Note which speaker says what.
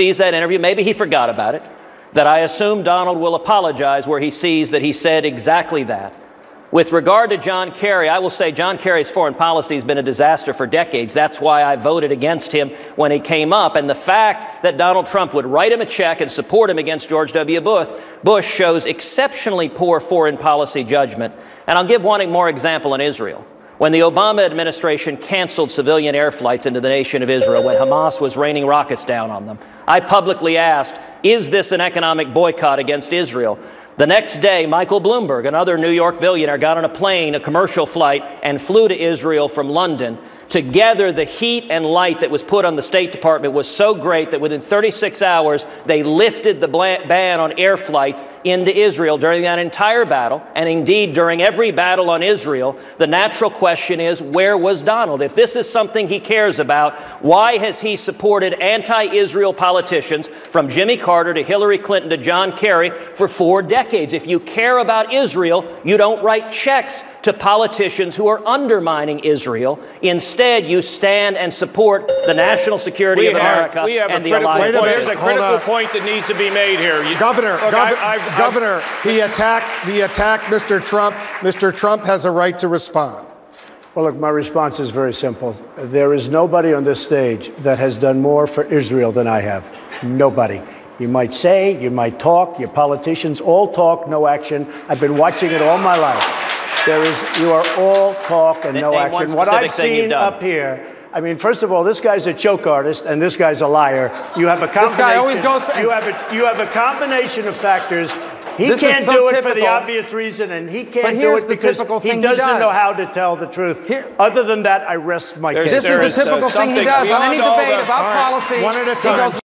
Speaker 1: sees that interview, maybe he forgot about it, that I assume Donald will apologize where he sees that he said exactly that. With regard to John Kerry, I will say John Kerry's foreign policy has been a disaster for decades. That's why I voted against him when he came up. And the fact that Donald Trump would write him a check and support him against George W. Bush, Bush shows exceptionally poor foreign policy judgment. And I'll give one more example in Israel. When the Obama administration canceled civilian air flights into the nation of Israel when Hamas was raining rockets down on them, I publicly asked, Is this an economic boycott against Israel? The next day, Michael Bloomberg, another New York billionaire, got on a plane, a commercial flight, and flew to Israel from London. Together, the heat and light that was put on the State Department was so great that within 36 hours, they lifted the ban on air flights into Israel during that entire battle, and indeed during every battle on Israel, the natural question is where was Donald? If this is something he cares about, why has he supported anti Israel politicians from Jimmy Carter to Hillary Clinton to John Kerry for four decades? If you care about Israel, you don't write checks to politicians who are undermining Israel. Instead, you stand and support the national security
Speaker 2: we
Speaker 1: of
Speaker 2: have,
Speaker 1: America
Speaker 2: we have
Speaker 1: and
Speaker 2: a
Speaker 1: the alliance.
Speaker 2: point. There's a critical point that needs to be made here. You,
Speaker 3: Governor,
Speaker 2: look,
Speaker 3: Gov-
Speaker 2: I, I've,
Speaker 3: Governor, he attacked, he attacked Mr. Trump. Mr. Trump has a right to respond.
Speaker 4: Well, look, my response is very simple. There is nobody on this stage that has done more for Israel than I have. Nobody. You might say, you might talk, your politicians all talk, no action. I've been watching it all my life. There is, you are all talk and no
Speaker 1: Name one
Speaker 4: action. What I've
Speaker 1: thing you've
Speaker 4: seen
Speaker 1: done.
Speaker 4: up here, I mean, first of all, this guy's a choke artist and this guy's a liar. You have a combination.
Speaker 5: This guy always goes-
Speaker 4: you have a you have a combination of factors. He
Speaker 5: This is
Speaker 4: can't
Speaker 5: so
Speaker 4: do it for the
Speaker 5: typical.
Speaker 4: obvious reason, and he
Speaker 5: But
Speaker 4: can't do
Speaker 5: here's
Speaker 4: it
Speaker 5: the
Speaker 4: because
Speaker 5: typical
Speaker 4: he
Speaker 5: thing he
Speaker 4: doesn't know how to tell the truth.
Speaker 5: Here-
Speaker 4: Other than that, I rest my
Speaker 2: There's-
Speaker 4: case.
Speaker 5: This
Speaker 2: There
Speaker 5: is the
Speaker 2: is, uh,
Speaker 5: typical thing he
Speaker 2: something
Speaker 5: does on any
Speaker 2: all
Speaker 5: debate
Speaker 2: the-
Speaker 5: about
Speaker 3: All right,
Speaker 5: policy.
Speaker 3: one at a
Speaker 5: He
Speaker 3: time.
Speaker 5: goes